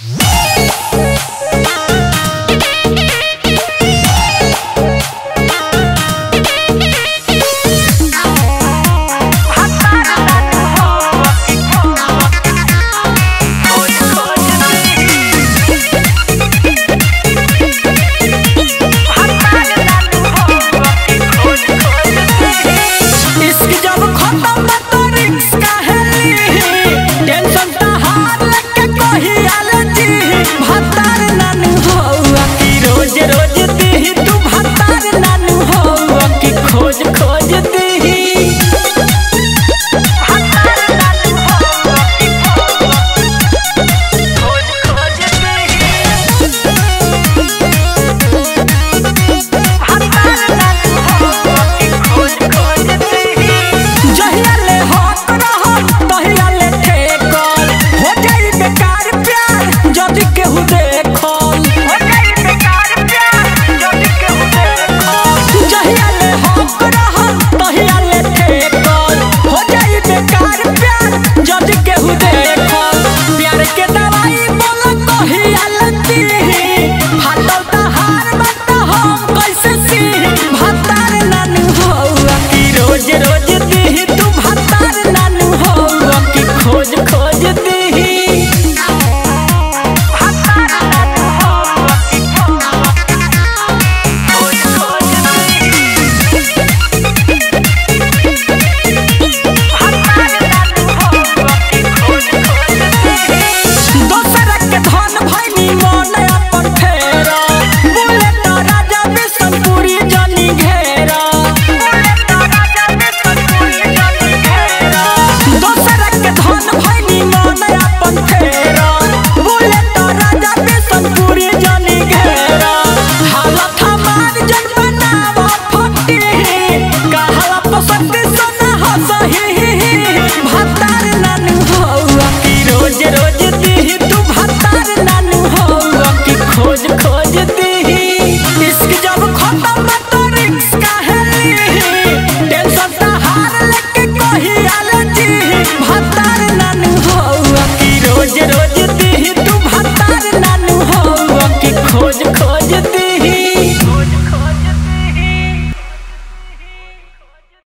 Yeah.